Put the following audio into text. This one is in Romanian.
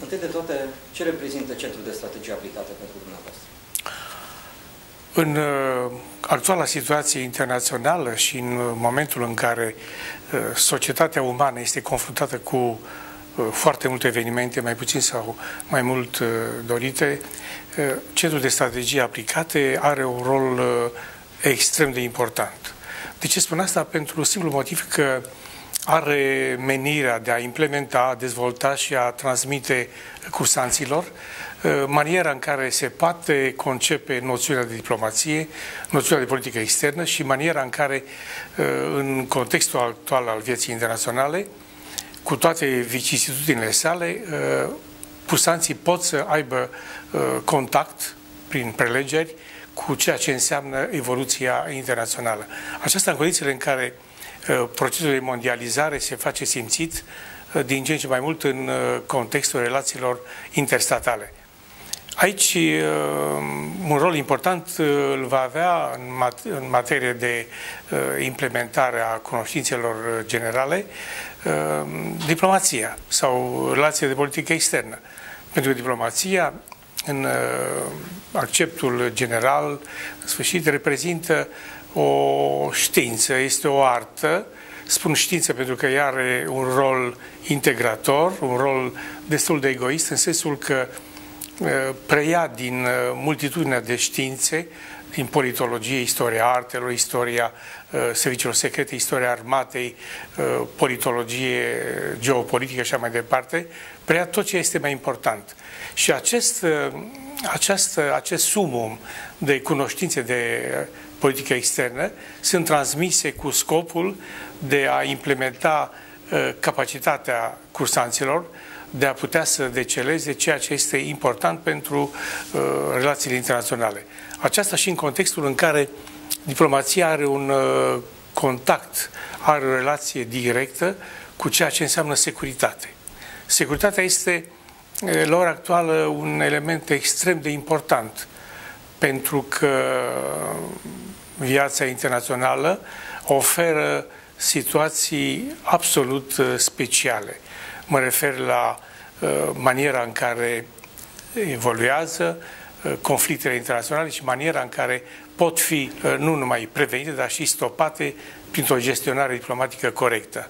Întâi de toate, ce reprezintă Centrul de Strategie aplicată pentru dumneavoastră? În uh, actuala situație internațională și în uh, momentul în care uh, societatea umană este confruntată cu uh, foarte multe evenimente, mai puțin sau mai mult uh, dorite, uh, Centrul de Strategie aplicate are un rol uh, extrem de important. De ce spun asta? Pentru simplu motiv că are menirea de a implementa, a dezvolta și a transmite cursanților uh, maniera în care se poate concepe noțiunea de diplomație, noțiunea de politică externă și maniera în care, uh, în contextul actual al vieții internaționale, cu toate vicisitudinile sale, uh, cursanții pot să aibă contact prin prelegeri cu ceea ce înseamnă evoluția internațională. Aceasta în condițiile în care uh, procesul de mondializare se face simțit uh, din ce în ce mai mult în uh, contextul relațiilor interstatale. Aici un rol important îl va avea în materie de implementare a cunoștințelor generale diplomația sau relația de politică externă. Pentru că diplomația în uh, acceptul general, în sfârșit, reprezintă o știință, este o artă, spun știință pentru că ea are un rol integrator, un rol destul de egoist, în sensul că uh, preia din uh, multitudinea de științe, din politologie, istoria artelor, istoria uh, serviciilor secrete, istoria armatei, uh, politologie, geopolitică și așa mai departe, preia tot ce este mai important. Și acest, uh, acest, acest sumum de cunoștințe de politică externă sunt transmise cu scopul de a implementa capacitatea cursanților de a putea să deceleze ceea ce este important pentru uh, relațiile internaționale. Aceasta și în contextul în care diplomația are un uh, contact, are o relație directă cu ceea ce înseamnă securitate. Securitatea este la ora actuală un element extrem de important pentru că viața internațională oferă situații absolut speciale. Mă refer la maniera în care evoluează conflictele internaționale și maniera în care pot fi nu numai prevenite, dar și stopate printr-o gestionare diplomatică corectă.